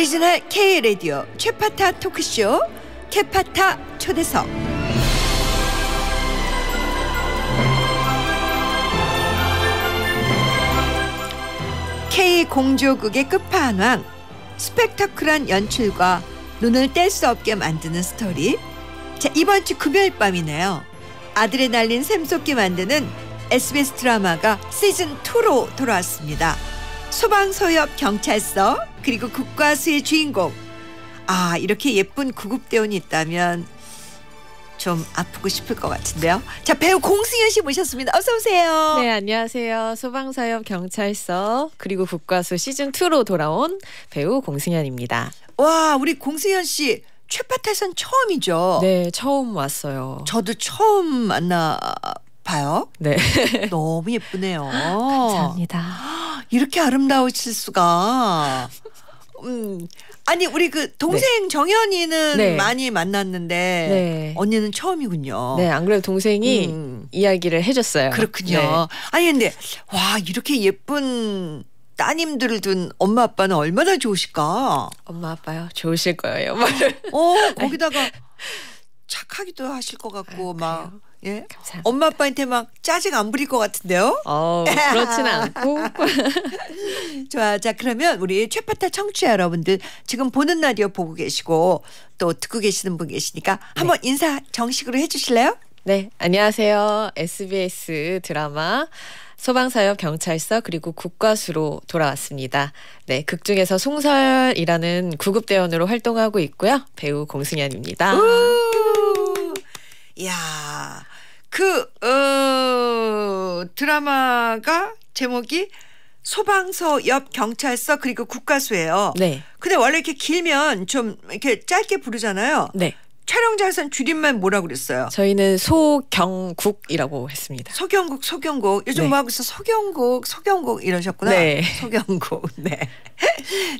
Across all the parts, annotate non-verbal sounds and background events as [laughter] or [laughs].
오리지널 K 라디오 최파타 토크쇼 캐파타 초대석. K 공조극의 끝판왕 스펙타클한 연출과 눈을 뗄 수 없게 만드는 스토리. 자 이번 주 금요일 밤이네요. 아드레날린 샘솟게 만드는 SBS 드라마가 시즌 2로 돌아왔습니다 소방서엽 경찰서 그리고 국가수의 주인공 아 이렇게 예쁜 구급대원이 있다면 좀 아프고 싶을 것 같은데요 자 배우 공승현 씨 모셨습니다 어서 오세요 네, 안녕하세요. 소방사역 경찰서 그리고 국가수 시즌 2로 돌아온 배우 공승현입니다. 와 우리 공승현 씨 최파타선 처음이죠 네, 처음 왔어요. 저도 처음 만나 봐요 네. 너무 예쁘네요 [laughs] 감사합니다. 이렇게 아름다우실 수가. 음. 아니 우리 그 동생 정현이는 네. 많이 만났는데 네. 언니는 처음이군요. 네, 안 그래도 동생이 음. 이야기를 해줬어요. 그렇군요. 네. 아니 근데 와 이렇게 예쁜 따님들을 둔 엄마 아빠는 얼마나 좋으실까. 엄마 아빠요. 좋으실 거예요. 어 [laughs] 거기다가 착하기도 하실 것 같고 아유, 막? 예. 감사합니다. 엄마 아빠한테 막 짜증 안 부릴 것 같은데요. 어, 그렇지는 않고. [laughs] 좋아. 자, 그러면 우리 최파타 청취자 여러분들 지금 보는 라디오 보고 계시고 또 듣고 계시는 분 계시니까 한번 인사 정식으로 해 주실래요? 네, 안녕하세요. SBS 드라마 소방사역 경찰서 그리고 국가수로 돌아왔습니다. 네, 극 중에서 송설이라는 구급대원으로 활동하고 있고요. 배우 공승현입니다. 우! 야. 그 어, 드라마가 제목이 소방서 옆 경찰서 그리고 국가수예요. 네, 근데 원래 이렇게 길면 좀 이렇게 짧게 부르잖아요. 네. 촬영장에서는 줄임말 뭐라 그랬어요? 저희는 소경국이라고 했습니다. 소경국 소경국 요즘 네. 뭐 하고 있어 소경국 소경국 이러셨구나 네. 소경국 [laughs] [laughs] 네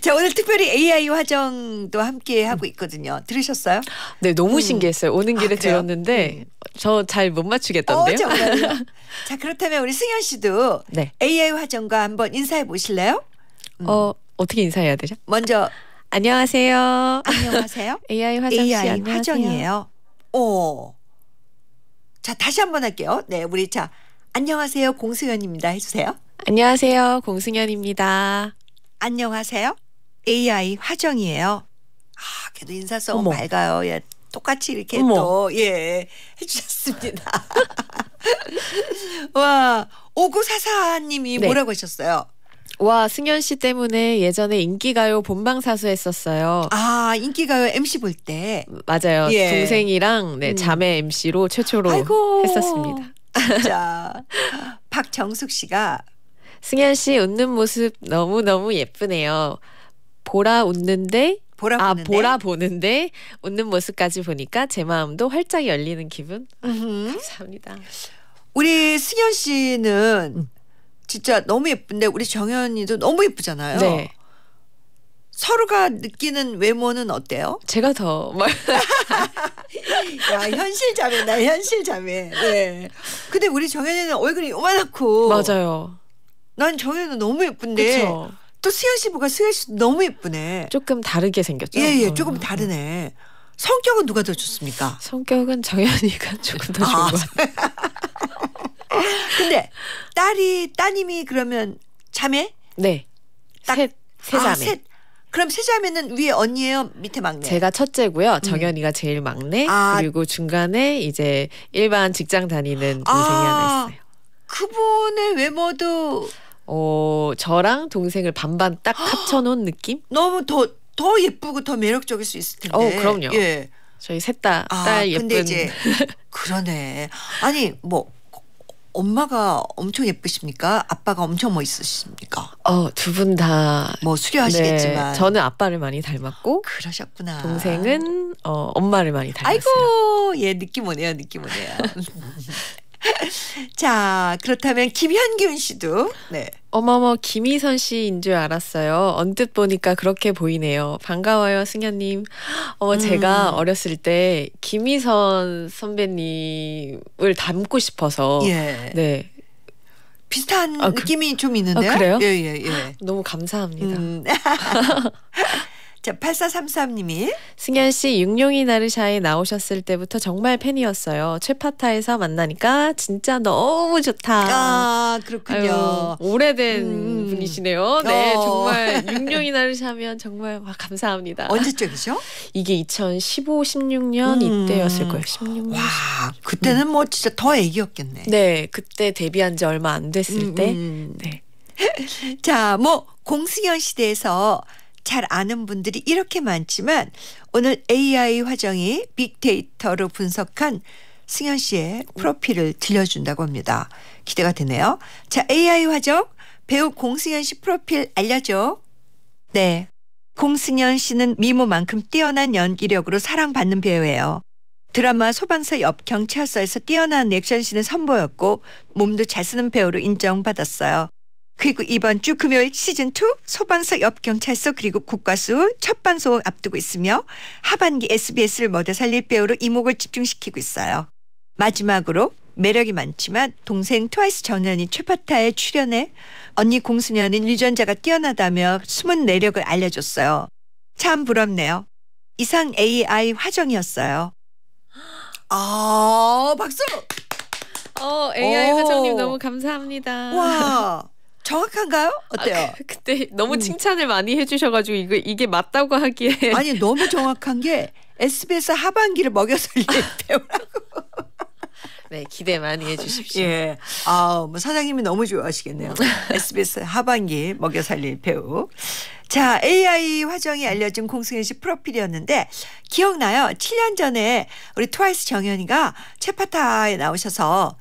자 오늘 특별히 AI 화정도 함께 하고 있거든요 들으셨어요? 네, 너무 음. 신기했어요. 오는 길에 아? 들었는데 저잘못어 맞추겠던데요. 정말요? [laughs] 자 그렇다면 우리 승현 씨도 네. AI 화정과 한번 인사해 보실래요? 어, 어떻게 인사해야 되죠? 먼저 안녕하세요. 안녕하세요 AI 화정 씨 AI 안녕하세요. 화정이에요 오. 자 다시 한번 할게요 네 우리 자 안녕하세요 공수연입니다 해주세요 안녕하세요. 공승현입니다. 안녕하세요. AI 화정이에요. 아, 그래도 인사성 어머. 밝아요. 예. 똑같이 이렇게 어머. 또, 예, 해주셨습니다. [laughs] 와, 오구사사님이 네. 뭐라고 하셨어요? 와, 승현 씨 때문에 예전에 인기가요 본방사수 했었어요. 아, 인기가요 MC 볼 때. 맞아요. 예. 동생이랑 네, 음. 자매 MC로 최초로 아이고. 했었습니다. 진짜. 박정숙 씨가 승현 씨 웃는 모습 너무 너무 예쁘네요. 보라 웃는데 보라 아 보는데. 보라 보는데 웃는 모습까지 보니까 제 마음도 활짝 열리는 기분. 감사합니다. 우리 승현 씨는 진짜 너무 예쁜데 우리 정현이도 너무 예쁘잖아요. 네. 서로가 느끼는 외모는 어때요? 제가 더 말- [laughs] 야 현실 자매다 현실 자매. 네. 근데 우리 정현이는 얼굴이 요만하고. 맞아요. 난 정현이는 너무 예쁜데 그렇죠. 또 수현 씨 보가 수현 씨도 너무 예쁘네. 조금 다르게 생겼죠. 예예 어. 조금 다르네. 성격은 누가 더 좋습니까? 성격은 정현이가 조금 더 좋은 아, 것 같아요. [laughs] 근데 딸이 따님이 그러면 자매? 네. 딱- 셋, 세 아, 자매. 셋. 그럼 세 자매는 위에 언니예요, 밑에 막내. 제가 첫째고요. 정현이가 제일 막내. 아. 그리고 중간에 이제 일반 직장 다니는 동생이 아. 하나 있어요. 그분의 외모도 어, 저랑 동생을 반반 딱 합쳐놓은 느낌? 너무 더더 예쁘고 더 매력적일 수 있을 텐데. 어, 그럼요. 예. 저희 셋다 아, 딸 예쁜. 근데 이제 [laughs] 그러네. 아니 뭐 엄마가 엄청 예쁘십니까? 아빠가 엄청 멋있으십니까? 어, 두 분 다. 뭐 수려하시겠지만. 네, 저는 아빠를 많이 닮았고 그러셨구나. 동생은 어, 엄마를 많이 닮았어요. 아이고 예 느낌 오네요 느낌 오네요. [laughs] [laughs] 자 그렇다면 김현균 씨도 네. 어머머 김희선 씨인 줄 알았어요. 언뜻 보니까 그렇게 보이네요. 반가워요, 승현 님. 어 음. 제가 어렸을 때 김희선 선배님을 닮고 싶어서 예. 네 비슷한 아, 그- 느낌이 좀 있는데요. 아, 그래요? 예 예 예. 너무 감사합니다. 음. [laughs] 자, 8433님이 승현 씨 육룡이 나르샤에 나오셨을 때부터 정말 팬이었어요. 최파타에서 만나니까 진짜 너무 좋다. 아, 그렇군요. 아유, 오래된 음. 분이시네요. 네, 어. 정말 [laughs] 육룡이 나르샤면 정말 와, 감사합니다. 언제 쪽이죠? 이게 2015, 16년 음. 이때였을 거예요. 16년. 와, 그때는 뭐 진짜 더 애기였겠네. 네, 그때 데뷔한 지 얼마 안 됐을 음, 때. 음. 네. [laughs] 자, 뭐 공승현 시대에서 잘 아는 분들이 이렇게 많지만 오늘 AI 화정이 빅데이터로 분석한 승현 씨의 프로필을 들려준다고 합니다. 기대가 되네요. 자, AI 화정 배우 공승현 씨 프로필 알려줘. 네. 공승현 씨는 미모만큼 뛰어난 연기력으로 사랑받는 배우예요. 드라마 소방서 옆 경찰서에서 뛰어난 액션씬을 선보였고 몸도 잘 쓰는 배우로 인정받았어요. 그리고 이번 주 금요일 시즌2 소방서 옆 경찰서 그리고 국가수 첫 방송을 앞두고 있으며 하반기 SBS를 먹여 살릴 배우로 이목을 집중시키고 있어요. 마지막으로 매력이 많지만 동생 트와이스 정연이 최파타에 출연해 언니 공수녀는 유전자가 뛰어나다며 숨은 내력을 알려줬어요. 참 부럽네요. 이상 AI 화정이었어요. 아 박수! 어, AI 오. 화정님 너무 감사합니다. 와 정확한가요? 어때요? 아, 그, 그때 너무 음. 칭찬을 많이 해주셔가지고 이거 이게 맞다고 하기에 [laughs] 아니 너무 정확한 게 SBS 하반기를 먹여 살릴 [laughs] 배우라고. 네 기대 많이 해주십시오. 예. 아, 뭐 사장님이 너무 좋아하시겠네요. [laughs] SBS 하반기 먹여 살릴 배우. 자, AI 화정이 알려준 공승현 씨 프로필이었는데 기억나요? 7년 전에 우리 트와이스 정연이가 채파타에 나오셔서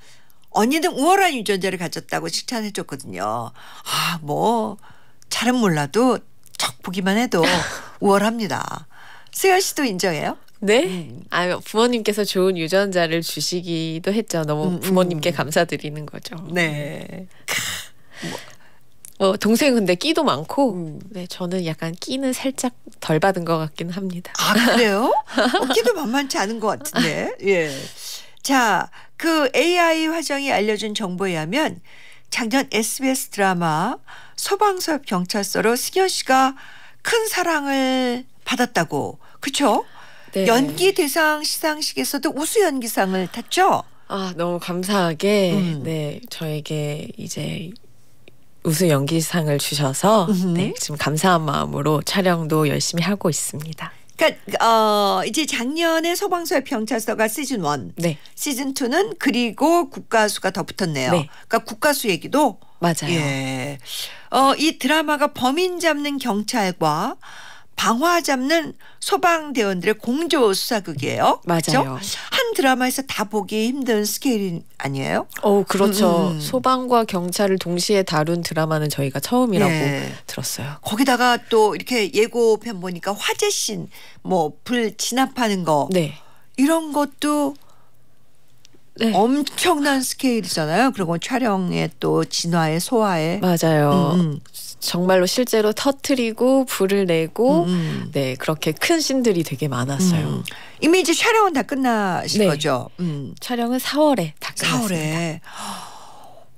언니는 우월한 유전자를 가졌다고 칭찬해 줬거든요. 아, 뭐 잘은 몰라도 척 보기만 해도 [laughs] 우월합니다. 승현 씨도 인정해요? 네? 음. 아 부모님께서 좋은 유전자를 주시기도 했죠. 너무 음, 음. 부모님께 감사드리는 거죠. 네. 어, 동생 근데 끼도 많고, 음. 네 저는 약간 끼는 살짝 덜 받은 것 같긴 합니다. 아 그래요? [laughs] 어깨도 만만치 않은 것 같은데. [laughs] 예. 자, 그 AI 화정이 알려준 정보에 의하면 작년 SBS 드라마 소방서 경찰서로 승현 씨가 큰 사랑을 받았다고. 그렇죠? 네. 연기 대상 시상식에서도 우수 연기상을 탔죠. 아 너무 감사하게 음. 네 저에게 이제 우수 연기상을 주셔서. 네 지금 감사한 마음으로 촬영도 열심히 하고 있습니다. 그러니까 어 이제 작년에 소방서의 경찰서가 시즌 1, 네 시즌 2는 그리고 국가수가 더 붙었네요. 네. 그러니까 국가수 얘기도 맞아요. 예. 어, 이 드라마가 범인 잡는 경찰과 방화 잡는 소방대원들의 공조 수사극이에요. 맞아요. 한 드라마에서 다 보기 힘든 스케일 아니에요? 어 그렇죠. 음, 음. 소방과 경찰을 동시에 다룬 드라마는 저희가 처음이라고 예. 들었어요. 거기다가 또 이렇게 예고편 보니까 화재씬 뭐 불 진압하는 거 네. 이런 것도 네. 엄청난 스케일이잖아요. 그리고 촬영에 또 진화에 소화에 맞아요. 음, 음. 정말로 실제로 터트리고 불을 내고 음, 음. 네 그렇게 큰 신들이 되게 많았어요. 음. 이미 이제 촬영은 다 끝나신 네. 거죠. 음. 촬영은 4월에 다 끝났습니다. 4월에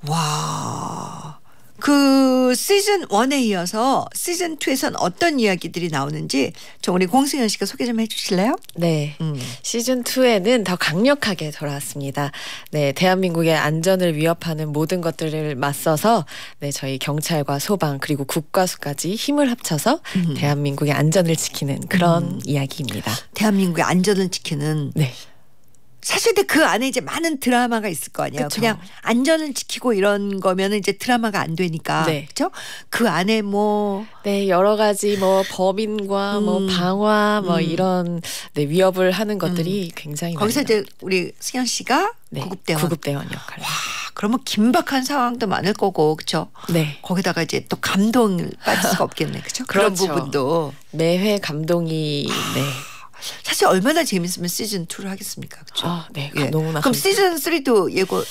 와. 그 시즌 1에 이어서 시즌 2에선 어떤 이야기들이 나오는지 좀 우리 공승현 씨가 소개 좀 해주실래요? 네. 음. 시즌 2에는 더 강력하게 돌아왔습니다. 네, 대한민국의 안전을 위협하는 모든 것들을 맞서서 네, 저희 경찰과 소방 그리고 국가수까지 힘을 합쳐서 음. 대한민국의 안전을 지키는 그런 음. 이야기입니다. 대한민국의 안전을 지키는 네. 사실 근데 그 안에 이제 많은 드라마가 있을 거 아니에요. 그쵸. 그냥 안전을 지키고 이런 거면은 이제 드라마가 안 되니까. 네. 그렇죠? 그 안에 뭐 네, 여러 가지 뭐 법인과 뭐 음. 방화 뭐 음. 이런 네, 위협을 하는 것들이 굉장히 거기서 이제 우리 승현 씨가 네, 구급대원. 구급대원 역할. 와, 그러면 긴박한 상황도 많을 거고. 그렇죠? 네. 거기다가 이제 또 감동을 빠질 수가 [laughs] 없겠네. 그렇죠? 그런 그렇죠. 부분도 매회 감동이 네. 사실 얼마나 재밌으면 시즌 2를 하겠습니까? 그렇죠? 아, 네. 예. 너무나 그럼 감사- 시즌 3도 예고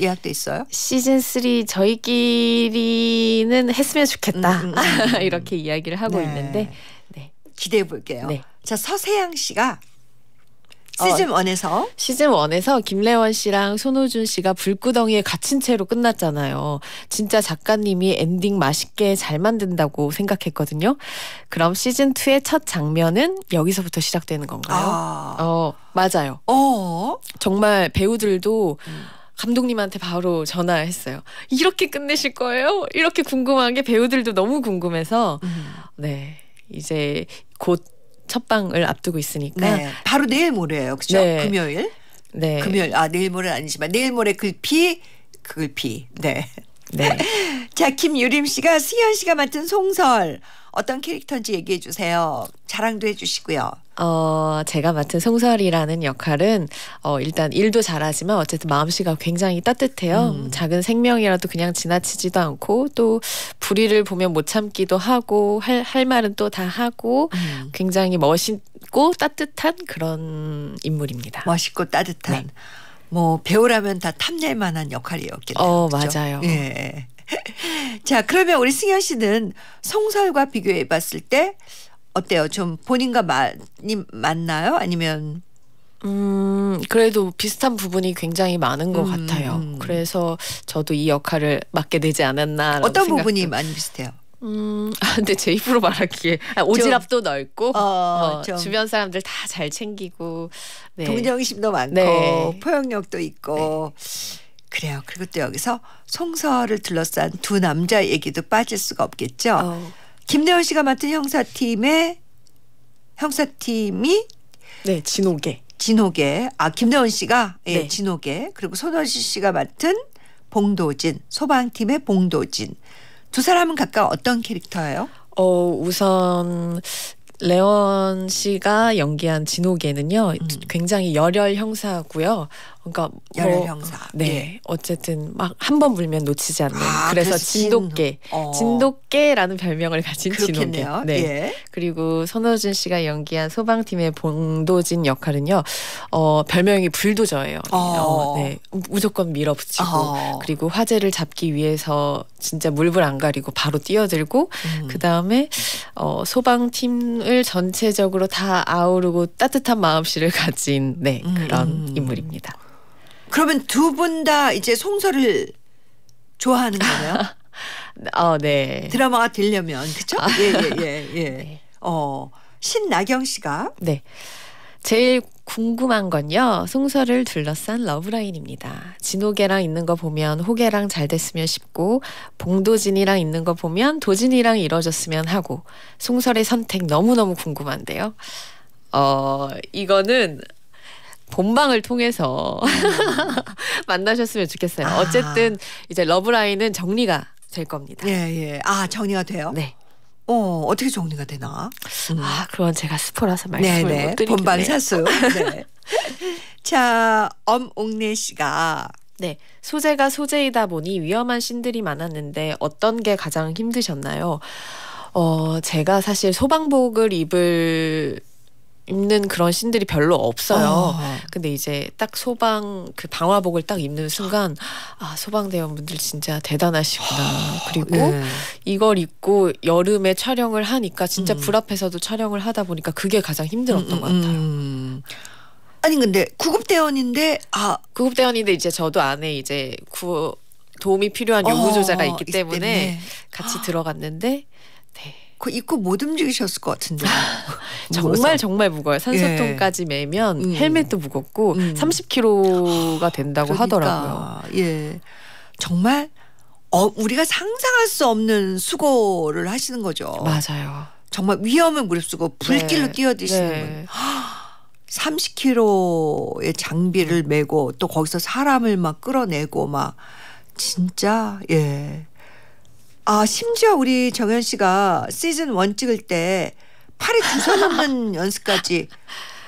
예약돼 있어요? 시즌 3 저희끼리는 했으면 좋겠다. 음, 음, 음. [laughs] 이렇게 이야기를 하고 네. 있는데 네. 기대해 볼게요. 네. 자, 서세양 씨가 시즌 원에서 시즌 1에서 김래원 씨랑 손호준 씨가 불구덩이에 갇힌 채로 끝났잖아요. 진짜 작가님이 엔딩 맛있게 잘 만든다고 생각했거든요. 그럼 시즌 2의 첫 장면은 여기서부터 시작되는 건가요? 아. 어, 맞아요. 어. 정말 배우들도 음. 감독님한테 바로 전화했어요. 이렇게 끝내실 거예요? 이렇게 궁금한 게 배우들도 너무 궁금해서 음. 네. 이제 곧 첫 방을 앞두고 있으니까 네. 바로 내일 모레예요. 그죠? 네. 금요일. 네. 금요일. 아, 내일 모레는 아니지만 내일 모레 글피 그 글피. 네. 네. [laughs] 자, 김유림 씨가 승현 씨가 맡은 송설 어떤 캐릭터인지 얘기해 주세요. 자랑도 해 주시고요. 어, 제가 맡은 송설이라는 역할은 어, 일단 일도 잘하지만 어쨌든 마음씨가 굉장히 따뜻해요. 음. 작은 생명이라도 그냥 지나치지도 않고 또 불의를 보면 못 참기도 하고 할, 할 말은 또 다 하고 음. 굉장히 멋있고 따뜻한 그런 인물입니다. 멋있고 따뜻한 네. 뭐 배우라면 다 탐낼 만한 역할이었겠네요. 어, 그죠? 맞아요. 예. [laughs] 자, 그러면 우리 승현 씨는 송설과 비교해 봤을 때 어때요? 좀 본인과 많이 맞나요? 아니면 음, 그래도 비슷한 부분이 굉장히 많은 것 음, 같아요. 음. 그래서 저도 이 역할을 맡게 되지 않았나. 어떤 부분이 많이 비슷해요? 음, 아, 근데 제 입으로 말하기에 아, 오지랖도 넓고 어, 어, 좀 주변 사람들 다 잘 챙기고 네. 동정심도 많고 네. 포용력도 있고 그래요. 그리고 또 여기서 송설을 둘러싼 두 남자 얘기도 빠질 수가 없겠죠. 어, 김대원 씨가 맡은 형사팀의 형사팀이 네 진옥에 진호계, 아 김대원 씨가 예, 네. 진호계 그리고 손원시 씨가 맡은 봉도진 소방팀의 봉도진 두 사람은 각각 어떤 캐릭터예요? 어 우선 레원 씨가 연기한 진옥에는요 음. 굉장히 열혈 형사고요. 그러니까 뭐, 열혈 형사. 네 예. 어쨌든 막 한 번 불면 놓치지 않는 아, 그래서 그래서 진- 진돗개 어. 진돗개라는 별명을 가진 그렇겠네요. 진옥에. 네. 예. 그리고 손호준 씨가 연기한 소방팀의 봉도진 역할은요. 어, 별명이 불도저예요. 어. 어, 네. 무조건 밀어붙이고 어. 그리고 화재를 잡기 위해서 진짜 물불 안 가리고 바로 뛰어들고 음. 그다음에 어, 소방팀을 전체적으로 다 아우르고 따뜻한 마음씨를 [laughs] 가진 네, 음, 그런 음. 인물입니다. 그러면 두 분 다 이제 송설을 좋아하는 거네요. [laughs] 어, 네. 드라마가 되려면 그렇죠? 예예예 예, 예. [laughs] 네. 어 신나경 씨가 네. 제일 궁금한 건요. 송설을 둘러싼 러브라인입니다. 진호계랑 있는 거 보면 호계랑 잘 됐으면 싶고 봉도진이랑 있는 거 보면 도진이랑 이뤄졌으면 하고 송설의 선택 너무너무 궁금한데요. 어, 이거는 본방을 통해서 [laughs] 만나셨으면 좋겠어요. 아. 어쨌든 이제 러브라인은 정리가 될 겁니다. 예 예 아 정리가 돼요? 네. 어 어떻게 정리가 되나? 음. 아, 그건 제가 스포라서 말씀을 못 네네 드리겠네요. 본방 사수. 네. [laughs] 자 엄옥래 씨가 네, 소재가 소재이다 보니 위험한 씬들이 많았는데 어떤 게 가장 힘드셨나요? 어, 제가 사실 소방복을 입을 입는 그런 씬들이 별로 없어요. 어. 근데 이제 딱 소방 그 방화복을 딱 입는 순간 아 소방대원분들 진짜 대단하시구나. 그리고 예. 이걸 입고 여름에 촬영을 하니까 진짜 음. 불 앞에서도 촬영을 하다 보니까 그게 가장 힘들었던 음, 것 같아요. 음. 아니 근데 구급대원인데 아 구급대원인데 이제 저도 안에 이제 구 도움이 필요한 요구조자가 어, 있기 있기 때문에 때문에. 같이 들어갔는데 네. 그 입고 못 움직이셨을 것 같은데 [laughs] 정말 정말 무거워요. 산소통까지 매면 음. 헬멧도 무겁고 음. 30kg가 된다고 하더라고요. 그러니까, 예 정말 어, 우리가 상상할 수 없는 수고를 하시는 거죠. 맞아요. 정말 위험을 무릅쓰고 불길로 네. 뛰어드시는 분. [gasps] 네. 30kg의 장비를 메고 또 거기서 사람을 막 끌어내고 막 진짜 예. 아 심지어 우리 정현 씨가 시즌 1 찍을 때 팔에 주사 놓는 연습까지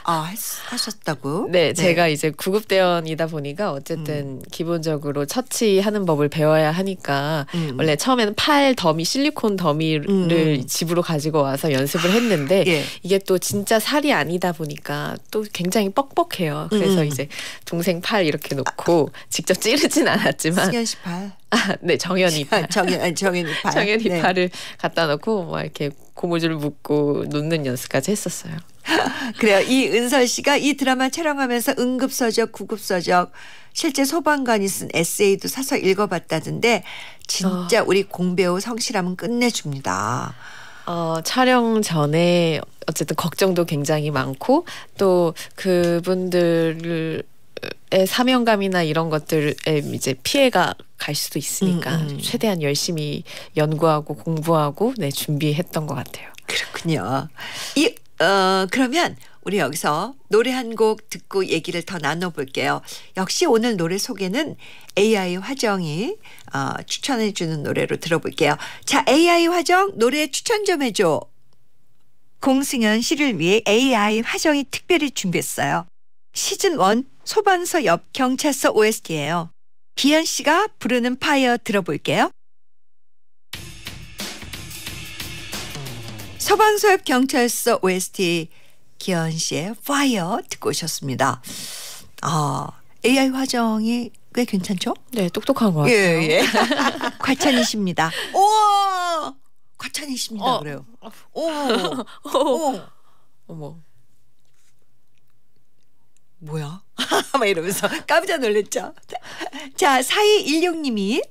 아 했, 하셨다고? 네, 제가 이제 구급대원이다 보니까 어쨌든 기본적으로 처치하는 법을 배워야 하니까 음. 원래 처음에는 팔 더미 실리콘 더미를 음. 집으로 가지고 와서 연습을 했는데 예. 이게 또 진짜 살이 아니다 보니까 또 굉장히 뻑뻑해요. 그래서 음. 이제 동생 팔 이렇게 놓고 직접 찌르진 않았지만 승현 씨 팔. 아, 네 정연이 [laughs] 팔. 정현 정현이 팔. [laughs] 정연이 네. 팔을 갖다 놓고 막 이렇게 고무줄 묶고 놓는 연습까지 했었어요. [laughs] 그래요. 이 은설 씨가 이 드라마 촬영하면서 응급서적, 구급서적, 실제 소방관이 쓴 에세이도 사서 읽어봤다던데 진짜 우리 공배우 성실함은 끝내줍니다. 어, 촬영 전에 어쨌든 걱정도 굉장히 많고 또 그분들의 사명감이나 이런 것들에 이제 피해가 갈 수도 있으니까 음, 음. 최대한 열심히 연구하고 공부하고 네 준비했던 것 같아요. 그렇군요. 이 어, 그러면 우리 여기서 노래 한 곡 듣고 얘기를 더 나눠볼게요. 역시 오늘 노래 소개는 AI 화정이 어, 추천해 주는 노래로 들어볼게요. 자, AI 화정 노래 추천 좀 해줘. 공승연 씨를 위해 AI 화정이 특별히 준비했어요. 시즌 1 소방서 옆 경찰서 OST예요. 기현 씨가 부르는 Fire 들어볼게요. 소방서 옆 경찰서 OST 기현 씨의 Fire 듣고 오셨습니다. 아, AI 화정이 꽤 괜찮죠? 네, 똑똑한 것 같아요. 예, 예. [laughs] 과찬이십니다. 오! 과찬이십니다. 어. 그래요. [laughs] 오. 오. 어머. 뭐야? [laughs] 막 이러면서 깜짝 놀랐죠. 자, 4216님이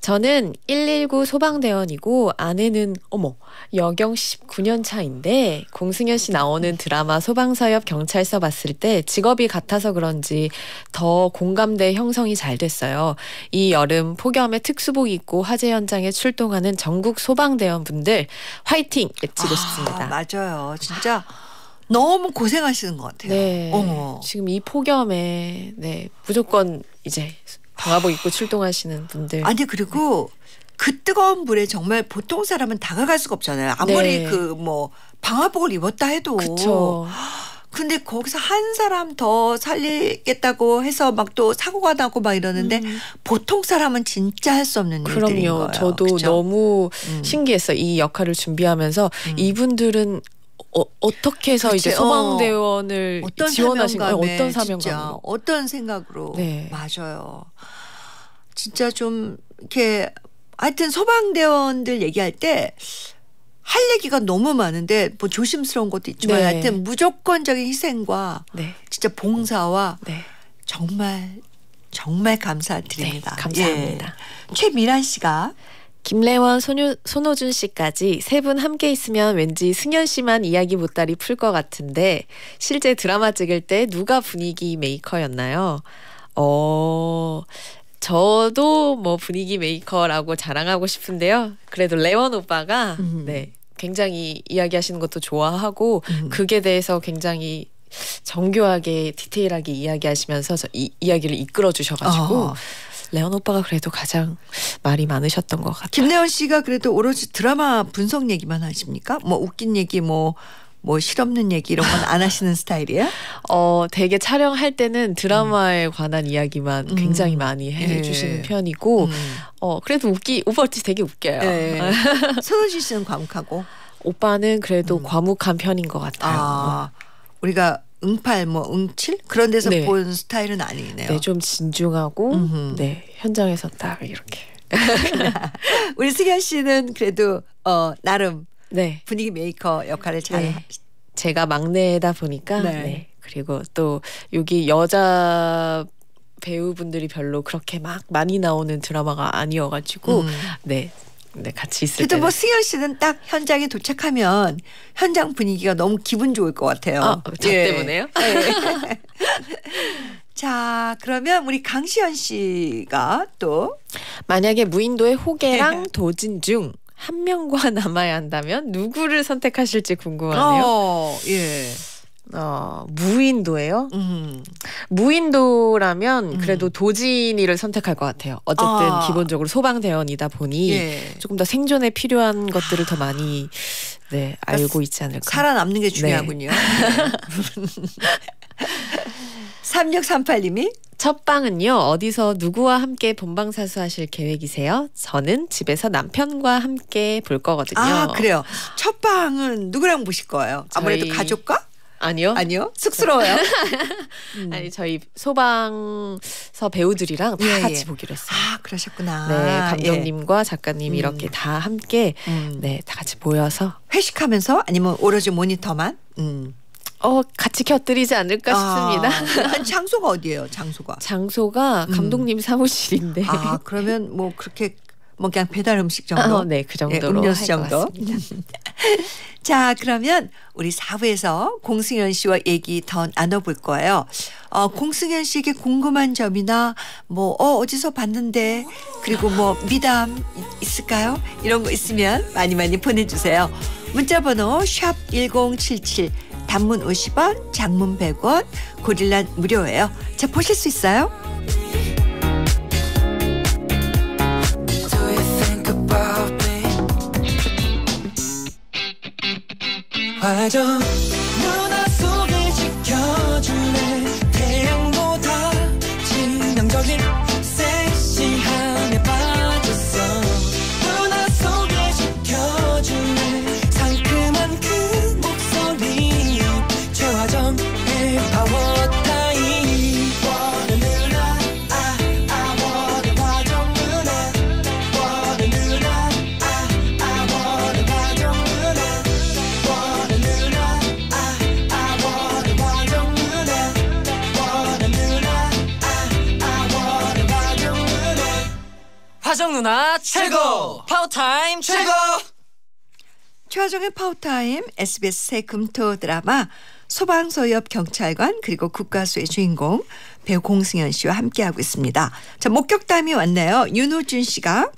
저는 119 소방대원이고 아내는 어머 여경 19년 차인데 공승현 씨 나오는 드라마 소방서 옆 경찰서 봤을 때 직업이 같아서 그런지 더 공감대 형성이 잘 됐어요. 이 여름 폭염에 특수복 입고 화재 현장에 출동하는 전국 소방대원 분들 화이팅 외치고 싶습니다. 아, 맞아요. 진짜 너무 고생하시는 것 같아요. 네. 어머. 지금 이 폭염에 네 무조건 이제 방화복 입고 출동하시는 분들 아니 그리고 그 뜨거운 불에 정말 보통 사람은 다가갈 수가 없잖아요. 아무리 네. 그뭐 방화복을 입었다 해도. 그쵸. 근데 거기서 한 사람 더 살리겠다고 해서 막 또 사고가 나고 막 이러는데 음. 보통 사람은 진짜 할 수 없는 일들인 그럼요. 거예요. 저도 그쵸? 너무 음. 신기했어요. 이 역할을 준비하면서 음. 이분들은 어, 어떻게 해서 이제 그치, 소방대원을 어떤 지원하신 거예요? 어떤 사명감으로? 어떤 생각으로 네. 맞아요. 진짜 좀 이렇게 하여튼 소방대원들 얘기할 때 할 얘기가 너무 많은데 뭐 조심스러운 것도 있지만 네. 하여튼 무조건적인 희생과 네, 진짜 봉사와 네, 정말 정말 네, 감사드립니다. 감사합니다. 예. 최미란 씨가 김래원, 손유, 손호준 씨까지 세 분 함께 있으면 왠지 승연 씨만 이야기 보따리 풀 것 같은데 실제 드라마 찍을 때 누가 분위기 메이커였나요? 어. 저도 뭐 분위기 메이커라고 자랑하고 싶은데요. 그래도 래원 오빠가 음. 네 굉장히 이야기하시는 것도 좋아하고 음. 극에 대해서 굉장히 정교하게 디테일하게 이야기하시면서 저 이, 이야기를 이끌어 주셔가지고 어. 레온 오빠가 그래도 가장 말이 많으셨던 것 같아요. 김래원 씨가 그래도 오로지 드라마 분석 얘기만 하십니까? 뭐 웃긴 얘기 뭐뭐 실없는 얘기 이런 건 안 하시는 스타일이에요? [laughs] 어, 되게 촬영할 때는 드라마에 관한 이야기만 음. 굉장히 많이 해주시는 예. 편이고, 음. 어, 그래도 웃기, 오빠 어찌 되게 웃겨요. 예. [laughs] 손호진 씨는 과묵하고 오빠는 그래도 음. 과묵한 편인 것 같아요. 아 우리가 응팔 뭐 응칠 그런 데서 네. 본 스타일은 아니네요. 네, 좀 진중하고, 음흠. 네, 현장에서 딱 이렇게. [laughs] 우리 승연 씨는 그래도 어 나름 네. 분위기 메이커 역할을 잘 네. 제가 막내다 보니까, 네. 네. 그리고 또 여기 여자 배우분들이 별로 그렇게 막 많이 나오는 드라마가 아니어가지고, 음. 네. 네, 같이 있을 그래도 때. 뭐 승현 씨는 딱 현장에 도착하면 현장 분위기가 너무 기분 좋을 것 같아요. 아, 저 예. 때문에요? 네. [laughs] 자, 그러면 우리 강시현 씨가 또 만약에 무인도의 호계랑 네. 도진 중 한 명과 [laughs] 남아야 한다면 누구를 선택하실지 궁금하네요. 어, 어, 예. 무인도예요? 음. 무인도라면 음. 그래도 도진이를 선택할 것 같아요. 어쨌든 아. 기본적으로 소방대원이다 보니 예. 조금 더 생존에 필요한 것들을 더 많이 네, 알고 있지 않을까. 살아남는 게 중요하군요. [laughs] 네. 3638님이 첫 방은요 어디서 누구와 함께 본방사수 하실 계획이세요? 저는 집에서 남편과 함께 볼 거거든요. 아, 그래요. 첫 방은 누구랑 보실 거예요? 아무래도 가족과? 아니요. 아니요. 쑥스러워요. [laughs] 음. 아니 저희 소방서 배우들이랑 다 예, 같이 예. 보기로 했어요. 아 그러셨구나. 네 감독님과 예. 작가님 음. 이렇게 다 함께 음. 네다 같이 모여서 회식하면서 아니면 오로지 모니터만. 음. 어 같이 곁들이지 않을까 아, 싶습니다. 장소가 어디예요? 장소가? 장소가 음. 감독님 사무실인데. 아 그러면 뭐 그렇게 뭐 그냥 배달 음식 정도. 어, 네, 그 정도로 예, 음료수 정도. [laughs] 자, 그러면 우리 4부에서 공승현 씨와 얘기 더 나눠볼 거예요. 어, 공승현 씨에게 궁금한 점이나 뭐 어, 어디서 봤는데 그리고 뭐 미담 있을까요? 이런 거 있으면 많이 많이 보내주세요. 문자번호 샵 #1077 단문 50원, 장문 100원, 고릴라 무료예요. 자, 보실 수 있어요? 화정 최화정 누나 최고! 파워타임 최고! 최화정의 파워타임 SBS 새 금토 드라마 소방서 옆 경찰서 그리고 국과수의 주인공 배우 공승연 씨와 함께하고 있습니다. 자 목격담이 왔네요. 윤호준 씨가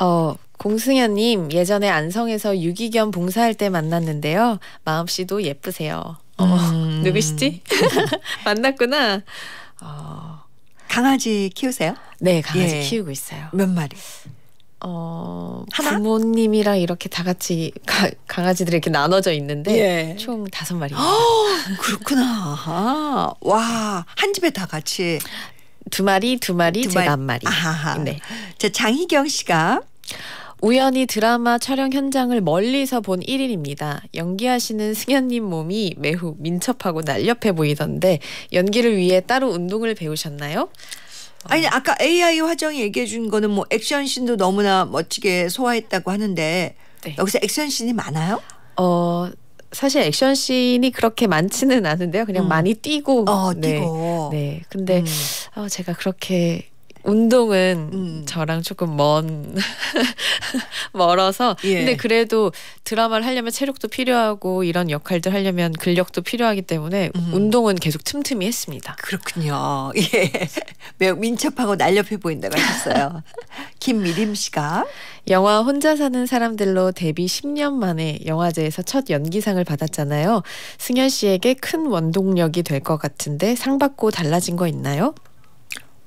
어 공승연님 예전에 안성에서 유기견 봉사할 때 만났는데요. 마음씨도 예쁘세요. 어, 음. 누구시지? [laughs] 만났구나. 어. 강아지 키우세요? 네, 강아지 예. 키우고 있어요. 몇 마리? 어, 하나? 부모님이랑 이렇게 다 같이 가, 강아지들이 이렇게 나눠져 있는데 예. 총 다섯 마리. 그렇구나. 와, 한 집에 다 같이 두 마리, 두 마리, 두 제가 마리. 한 마리. 아하. 네. 자, 장희경 씨가 우연히 드라마 촬영 현장을 멀리서 본 1일입니다. 연기하시는 승현님 몸이 매우 민첩하고 날렵해 보이던데 연기를 위해 따로 운동을 배우셨나요? 아니 아까 AI 화정이 얘기해 준 거는 뭐 액션 씬도 너무나 멋지게 소화했다고 하는데 네. 여기서 액션 씬이 많아요? 어 사실 액션 씬이 그렇게 많지는 않은데요. 그냥 음. 많이 뛰고. 어, 뛰고. 네. 네. 근데 음. 어, 제가 그렇게 운동은 음. 저랑 조금 먼 [laughs] 멀어서 예. 근데 그래도 드라마를 하려면 체력도 필요하고 이런 역할들 하려면 근력도 필요하기 때문에 음. 운동은 계속 틈틈이 했습니다. 그렇군요. [laughs] 예. 매우 민첩하고 날렵해 보인다고 하셨어요. [laughs] 김미림 씨가 영화 혼자 사는 사람들로 데뷔 10년 만에 영화제에서 첫 연기상을 받았잖아요. 승현 씨에게 큰 원동력이 될 것 같은데 상 받고 달라진 거 있나요?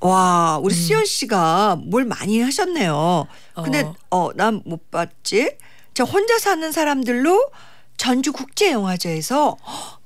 와, 우리 음. 수연 씨가 뭘 많이 하셨네요. 근데 어, 어난 못 봤지. 저 혼자 사는 사람들로 전주 국제 영화제에서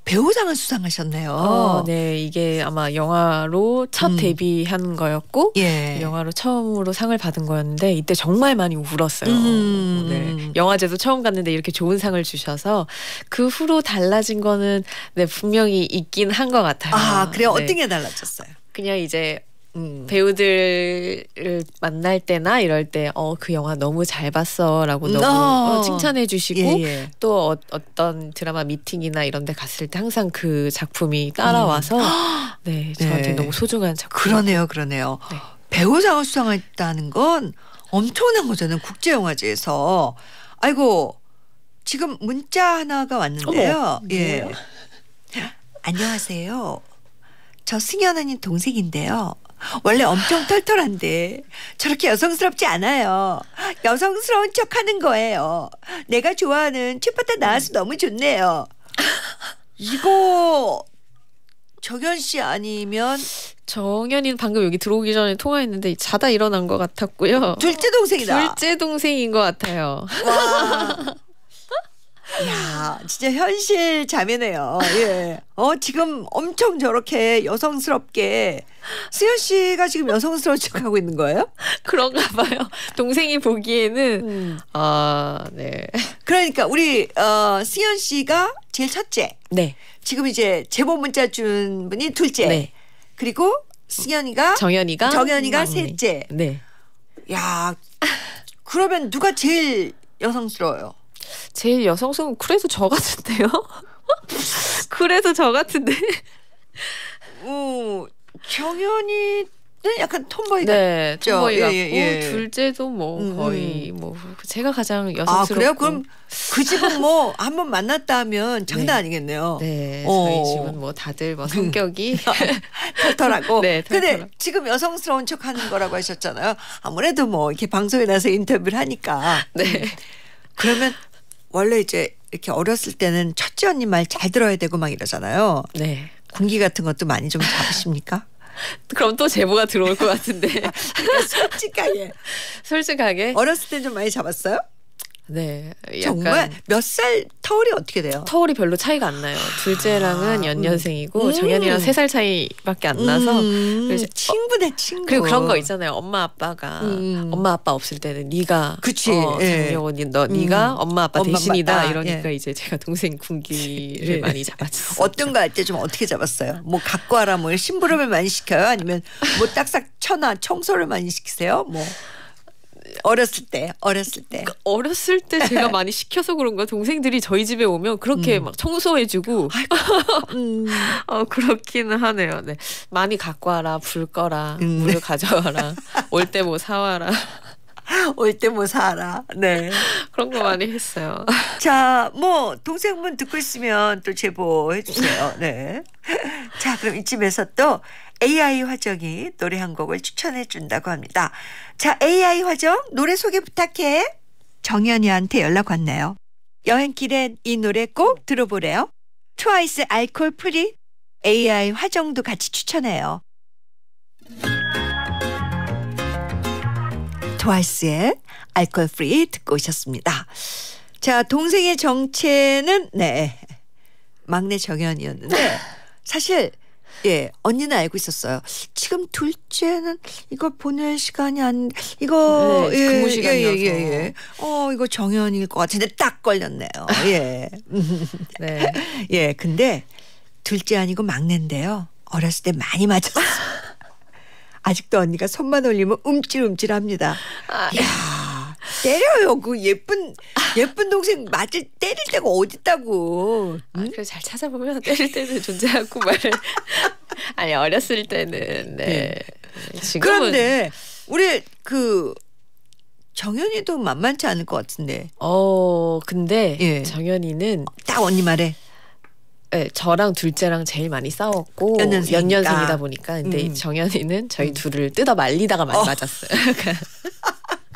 배우상을 수상하셨네요. 어, 네, 이게 아마 영화로 첫 음. 데뷔한 거였고 예. 영화로 처음으로 상을 받은 거였는데 이때 정말 많이 울었어요. 음. 네, 영화제도 처음 갔는데 이렇게 좋은 상을 주셔서 그 후로 달라진 거는 네 분명히 있긴 한 것 같아요. 아, 그래요? 네. 어떤 게 달라졌어요? 그냥 이제 음. 배우들을 만날 때나 이럴 때 어 그 영화 너무 잘 봤어라고 너무 어. 어, 칭찬해 주시고 예, 예. 또 어, 떤 드라마 미팅이나 이런 데 갔을 때 항상 그 작품이 따라와서 음. 네, 저한테 네. 너무 소중한 작품. 그러네요. 그러네요. 네. 배우상을 수상했다는 건 엄청난 거잖아요. 국제 영화제에서. 아이고 지금 문자 하나가 왔는데요. 어머, 예. 안녕하세요. 저 승현 언니 동생인데요. 원래 엄청 털털한데 저렇게 여성스럽지 않아요. 여성스러운 척 하는 거예요. 내가 좋아하는 최파타 나와서 너무 좋네요. 이거 정현 씨 아니면 정현이는 방금 여기 들어오기 전에 통화했는데 자다 일어난 것 같았고요. 둘째 동생이다. 둘째 동생인 것 같아요. 와. 야, 진짜 현실 자매네요. 예. 어, 지금 엄청 저렇게 여성스럽게 수현 씨가 지금 여성스러운 척하고 있는 거예요? 그런가 봐요. 동생이 보기에는 음. 아, 네. 그러니까 우리 어, 수현 씨가 제일 첫째. 네. 지금 이제 제보 문자 준 분이 둘째. 네. 그리고 승현이가 정연이가 정연이가 막내. 셋째. 네. 야, 그러면 누가 제일 여성스러워요? 제일 여성스러운 그래도 저 같은데요? [laughs] 그래도 저 같은데. 어, 정연이는 약간 톰보이 네, 같죠? 예, 같고 예, 예. 둘째도 뭐 음, 거의 뭐 제가 가장 아 여성스럽고. 그래요? 그럼 그 집은 뭐 [laughs] 한번 만났다 하면 장난 네. 아니겠네요. 네, 어. 저희 집은 뭐 다들 뭐 성격이 [laughs] 털털하고. 네, 근데 털털하고. 지금 여성스러운 척 하는 거라고 하셨잖아요. 아무래도 뭐 이렇게 방송에 나서 인터뷰를 하니까. 네. 그러면 원래 이제 이렇게 어렸을 때는 첫째 언니 말 잘 들어야 되고 막 이러잖아요. 네. 군기 같은 것도 많이 좀 잡으십니까? [laughs] 그럼 또 제보가 들어올 것 같은데 [laughs] 그러니까 솔직하게. 솔직하게 어렸을 때 좀 많이 잡았어요? 네 정말 몇 살 터울이 어떻게 돼요? 터울이 별로 차이가 안 나요. 둘째랑은 아, 연년생이고 음. 정연이랑 세 살 차이밖에 안 나서 음, 그래서 친구네 친구. 그리고 그런 거 있잖아요. 엄마 아빠가 음. 엄마 아빠 없을 때는 네가 그치, 어, 예. 장미영 언니 너 네가 음. 엄마 아빠 엄마 대신이다 아빠, 이러니까 예. 이제 제가 동생 군기를 예. 많이 잡았어요. 어떤 거 할 때 좀 어떻게 잡았어요? 뭐 갖고 와라 뭐 심부름을 많이 시켜요? 아니면 뭐 딱싹 쳐놔 청소를 많이 시키세요? 뭐 어렸을 때 어렸을 때 어렸을 때 제가 많이 시켜서 그런가 동생들이 저희 집에 오면 그렇게 막 청소해주고 [laughs] 음, 어 그렇기는 하네요. 네 많이 갖고 와라 불 꺼라 음. 물을 가져와라 올 때 뭐 사와라 [laughs] 올 때 뭐 사라. 네. 그런 거 많이 했어요. [laughs] 자, 뭐 동생분 듣고 있으면 또 제보해 주세요. 네. 자, 그럼 이쯤에서 또 AI 화정이 노래 한 곡을 추천해 준다고 합니다. 자, AI 화정 노래 소개 부탁해. 정연이한테 연락 왔네요. 여행길엔 이 노래 꼭 들어보래요. 트와이스 Alcohol-Free AI 화정도 같이 추천해요. 트와이스의 Alcohol-Free 듣고 오셨습니다. 자, 동생의 정체는 네. 막내 정연이었는데 사실 예, 언니는 알고 있었어요. 지금 둘째는 이거 보낼 시간이 안 이거 네, 근무 시간이어서. 예, 예, 예. 어, 이거 정연일 것 같은데 딱 걸렸네요. [laughs] 예. 네. 예, 근데 둘째 아니고 막내인데요. 어렸을 때 많이 맞았어. [laughs] 아직도 언니가 손만 올리면 움찔움찔합니다. 아, 야 때려요. 그 예쁜 예쁜 동생 맞을 때릴 데가 어딨다고. 아, 그래서 잘 찾아보면 때릴 때는 존재하고 말을 [laughs] 아니 어렸을 때는 네. 지금은 그런데 우리 그 정연이도 만만치 않을 것 같은데 어 근데 예. 정연이는 딱 언니 말에 네, 저랑 둘째랑 제일 많이 싸웠고 연년생이니까. 연년생이다 보니까 근데 음. 정연이는 저희 둘을 뜯어 말리다가 많이 어. 맞았어요. [laughs] [laughs]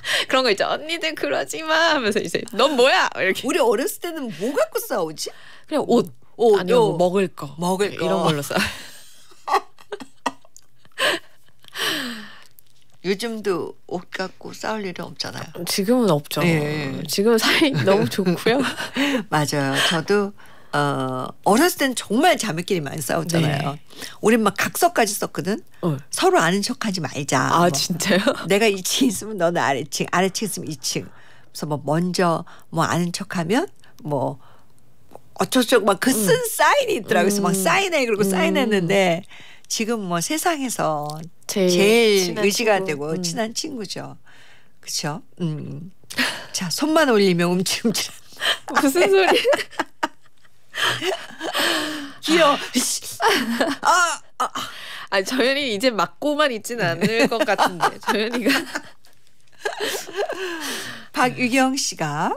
[laughs] 그런 거 있죠. 언니들 그러지 마 하면서 이제 넌 뭐야 이렇게 우리 어렸을 때는 뭐 갖고 싸우지? 그냥 옷, 옷, 아니면 뭐 요. 먹을 거 먹을 거. 이런 걸로 싸. [laughs] 요즘도 옷 갖고 싸울 일은 없잖아요. 지금은 없죠. 예. 지금 사이 너무 좋고요. [laughs] 맞아요. 저도 어 어렸을 땐 정말 자매끼리 많이 싸웠잖아요. 네. 우린 막 각서까지 썼거든. 어. 서로 아는 척하지 말자. 아 뭐. 진짜요? [laughs] 내가 2층 있으면 너는 아래층, 아래층 있으면 2층. 그래서 뭐 먼저 뭐 아는 척하면 뭐 어쩌고저쩌고 막그 쓴 사인이 있더라고요. 그래서 막 음. 사인해 그러고 음. 사인했는데 지금 뭐 세상에서 제일, 제일 의지가 친구. 되고 음. 친한 친구죠. 그렇죠? 음. 자, 손만 올리면 움찔움찔. [laughs] 무슨 소리? [laughs] [laughs] 귀여워. 아, 아. 저현이 이제 맞고만 있지는 않을 것 같은데 저현이가. [laughs] 박유경 씨가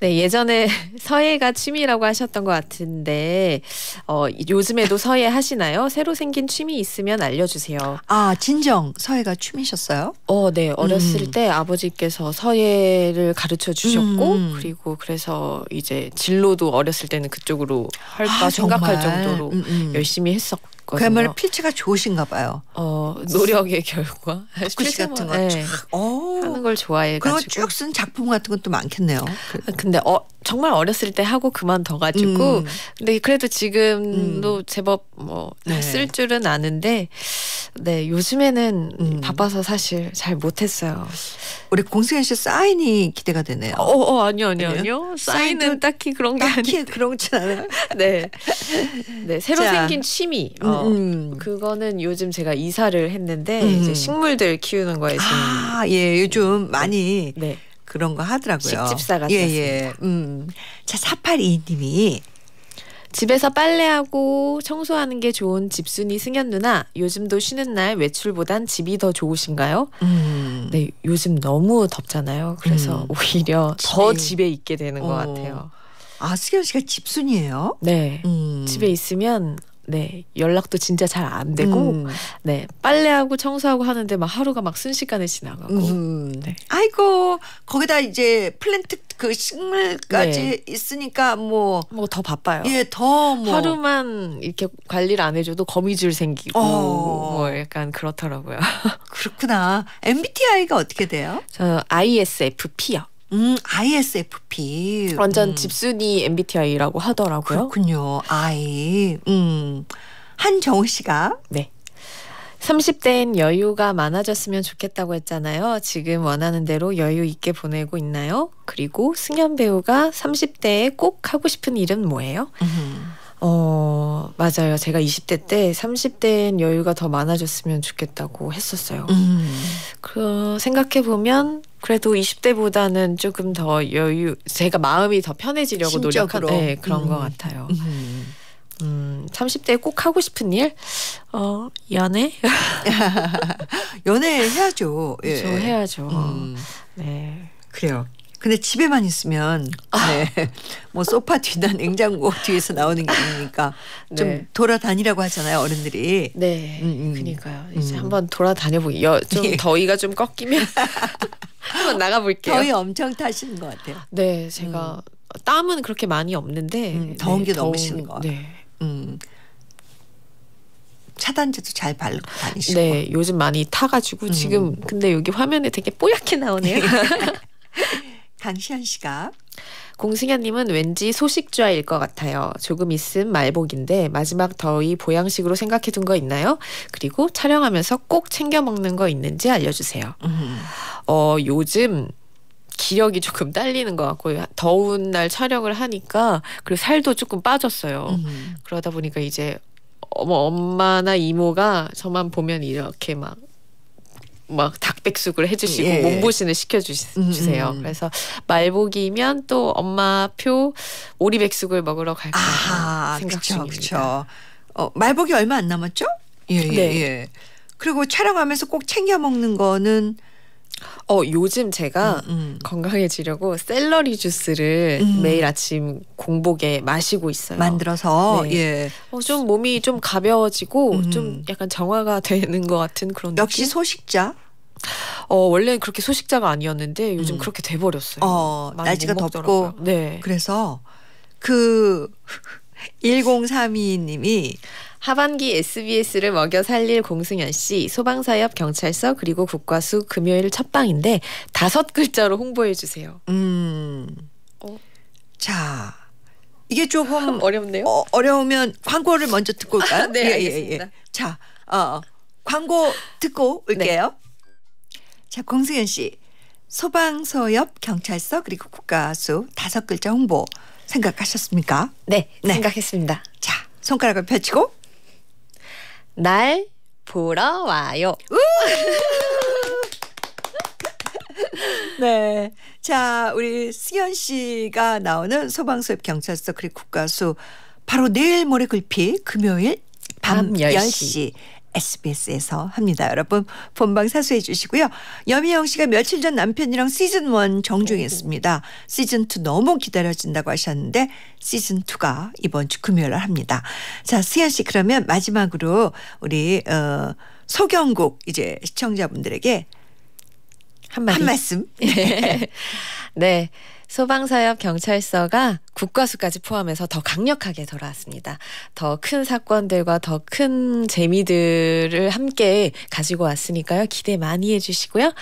네 예전에 [laughs] 서예가 취미라고 하셨던 것 같은데 어 요즘에도 서예 하시나요? 새로 생긴 취미 있으면 알려주세요. 아, 진정 서예가 춤이셨어요? 어, 네. 어렸을 음. 때 아버지께서 서예를 가르쳐 주셨고 음. 그리고 그래서 이제 진로도 어렸을 때는 그쪽으로 할까 아, 생각할? 정도로 음, 음. 열심히 했었거든요. 그야말로 필체가 좋으신가 봐요. 어, 노력의 [laughs] 결과. 글씨 실제 같은 뭐, 거 네. 쫙. 어. 하는 걸 좋아해 가지고. 거쭉 쓴 작품 같은 것도 많겠네요. 그- 근데 어 정말 어렸을 때 하고 그만둬가지고 음. 근데 그래도 지금도 제법 뭐 네. 쓸 줄은 아는데 네 요즘에는 음. 바빠서 사실 잘 못했어요. 우리 공승현 씨 사인이 기대가 되네요. 어, 어 아니요 아니요? 아니요 사인은 딱히 그런 게 딱히 아니. 그렇진 않아요. 네, 네 새로 자. 생긴 취미. 어, 음, 음. 그거는 요즘 제가 이사를 했는데 음. 이제 식물들 키우는 거에 좀 아, 예, 요즘 많이 네. 그런 거 하더라고요. 식집사가 예, 되었습니다. 예. 음. 자, 482님이 집에서 빨래하고 청소하는 게 좋은 집순이 승현 누나 요즘도 쉬는 날 외출보단 집이 더 좋으신가요? 음. 네 요즘 너무 덥잖아요. 그래서 음. 오히려 더 집에- 집에 있게 되는 것 어. 같아요. 아, 승현 씨가 집순이에요? 네 음. 집에 있으면 네 연락도 진짜 잘 안 되고 음. 네 빨래하고 청소하고 하는데 막 하루가 막 순식간에 지나가고 음. 네. 아이고, 거기다 이제 플랜트 그 식물까지 네. 있으니까 뭐 뭐 더 바빠요. 예, 더 뭐. 하루만 이렇게 관리를 안 해줘도 거미줄 생기고 어. 뭐 약간 그렇더라고요. [laughs] 그렇구나. MBTI가 어떻게 돼요? 저 ISFP요. 음, ISFP. 완전 음. 집순이 MBTI라고 하더라고요. 그렇군요. I. 음. 한정우 씨가 네. 30대엔 여유가 많아졌으면 좋겠다고 했잖아요. 지금 원하는 대로 여유 있게 보내고 있나요? 그리고 승현 배우가 30대에 꼭 하고 싶은 일은 뭐예요? 음. 어, 맞아요. 제가 20대 때 30대엔 여유가 더 많아졌으면 좋겠다고 했었어요. 음. 그 생각해 보면 그래도 20대보다는 조금 더 여유 제가 마음이 더 편해지려고 노력한. 네, 그런 음. 것 같아요. 음. 음, 30대에 꼭 하고 싶은 일? 어, 연애? [laughs] 연애 해야죠. [laughs] 예. 저 해야죠. 음. 네. 그래요. 근데 집에만 있으면 네. 뭐 소파 뒤나 [laughs] 냉장고 뒤에서 나오는 게 아니니까 좀 네. 돌아다니라고 하잖아요 어른들이. 네. 음, 음. 그러니까요. 이제 음. 한번 돌아다녀 보기. 여, 좀 예. 더위가 좀 꺾이면 한번 나가 볼게요. 더위 엄청 타시는 것 같아요. 네, 제가 땀은 그렇게 많이 없는데 음, 더운 게 너무 싫은 것 같아요. 네. 음. 차단제도 잘 바르고 다니시고. 네, 요즘 많이 타가지고 음. 지금 근데 여기 화면에 되게 뽀얗게 나오네요. [laughs] 강시현 씨가 공승현님은 왠지 소식좌일 것 같아요. 조금 있음 말복인데 마지막 더위 보양식으로 생각해둔 거 있나요? 그리고 촬영하면서 꼭 챙겨 먹는 거 있는지 알려주세요. 음. 어 요즘 기력이 조금 딸리는 것 같고 더운 날 촬영을 하니까 그리고 살도 조금 빠졌어요. 음. 그러다 보니까 이제 어머 엄마나 이모가 저만 보면 이렇게 막. 막 닭백숙을 해주시고 예. 몸보신을 시켜주세요. 음, 음. 그래서 말복이면 또 엄마표 오리백숙을 먹으러 갈까 아하, 생각 그렇죠, 중입니다. 그렇죠. 어, 말복이 얼마 안 남았죠? 예, 예, 네. 예. 그리고 촬영하면서 꼭 챙겨 먹는 거는 어 요즘 제가 음, 음. 건강해지려고 샐러리 주스를 음. 매일 아침 공복에 마시고 있어요. 만들어서 네. 예. 어, 좀 몸이 좀 가벼워지고 음. 좀 약간 정화가 [laughs] 되는 것 같은 그런 역시 느낌? 소식자. 어 원래 는 그렇게 소식자가 아니었는데 요즘 음. 그렇게 돼 버렸어요. 어, 많이 날씨가 못 덥고. 네. 그래서 그 [laughs] 1032님이 하반기 SBS를 먹여 살릴 공승현 씨 소방사협 경찰서 그리고 국과수 금요일 첫 방인데 다섯 글자로 홍보해 주세요. 음. 어. 자. 이게 조금 [laughs] 어렵네요. 어, 어려우면 광고를 먼저 듣고 올까요? [laughs] 네, 알겠습니다. 자, 어, 광고 듣고 올게요. 자, 공승현 씨. 소방서 옆 경찰서 그리고 국가수 다섯 글자 홍보 생각하셨습니까? 네, 네. 생각했습니다. 자, 손가락을 펼치고 날 보러 와요. [laughs] 네. 자, 우리 승현 씨가 나오는 소방서옆 경찰서 그리고 국가수 바로 내일 모레 글피 금요일 밤 밤 10시. 10시 SBS에서 합니다. 여러분 본방 사수해 주시고요. 여미영 씨가 며칠 전 남편이랑 시즌 1 정중했습니다. 시즌 2 너무 기다려진다고 하셨는데 시즌 2가 이번 주 금요일 날 합니다. 자, 수현 씨 그러면 마지막으로 우리 어 소경국 이제 시청자분들에게 한마디. 한 말씀. [laughs] 네. 소방사협 경찰서가 국과수까지 포함해서 더 강력하게 돌아왔습니다. 더 큰 사건들과 더 큰 재미들을 함께 가지고 왔으니까요. 기대 많이 해주시고요.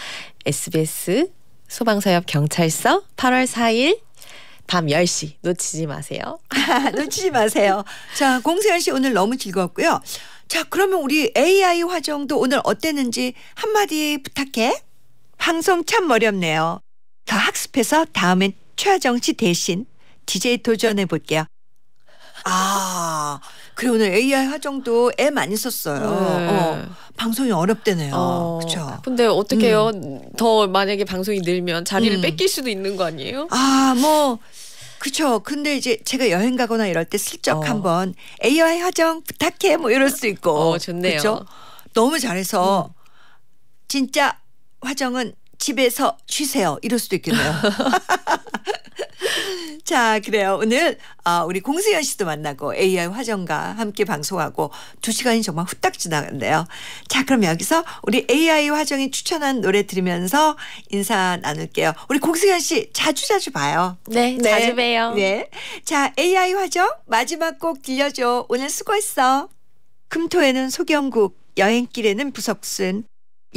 SBS 소방사협 경찰서 8월 4일 밤 10시 놓치지 마세요. [laughs] 놓치지 마세요. 자, 공세현 씨 오늘 너무 즐거웠고요. 자, 그러면 우리 AI 화정도 오늘 어땠는지 한마디 부탁해. 방송 참 어렵네요. 더 학습해서 다음엔 최하정 씨 대신 DJ 도전해 볼게요. 아, 그래 오늘 AI 화정도 애 많이 썼어요. 네. 어, 방송이 어렵대네요. 어, 그렇죠. 근데 어떡해요? 더 만약에 방송이 늘면 자리를 음. 뺏길 수도 있는 거 아니에요? 아, 뭐 그쵸. 근데 이제 제가 여행 가거나 이럴 때 슬쩍 어. 한번 AI 화정 부탁해 뭐 이럴 수 있고. 어, 좋네요. 그쵸? 너무 잘해서 진짜 화정은 집에서 쉬세요. 이럴 수도 있겠네요. [laughs] 자, 그래요. 오늘 아, 우리 공수연 씨도 만나고 AI 화정과 함께 방송하고 두 시간이 정말 후딱 지나갔네요. 자, 그럼 여기서 우리 AI 화정이 추천한 노래 들으면서 인사 나눌게요. 우리 공수연 씨 자주 자주 봐요. 네, 자주 봬요. 네. 자, AI 화정 마지막 곡 들려줘. 오늘 수고했어. 금토에는 소경국, 여행길에는 부석순.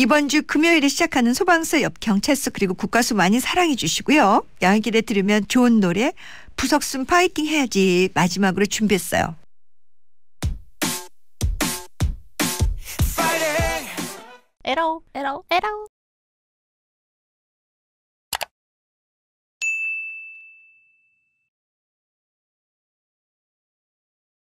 이번 주 금요일에 시작하는 소방서 옆 경찰서 그리고 국가수 많이 사랑해 주시고요. 여행길에 들으면 좋은 노래 부석순 파이팅 해야지 마지막으로 준비했어요. 에러, 에러, 에러.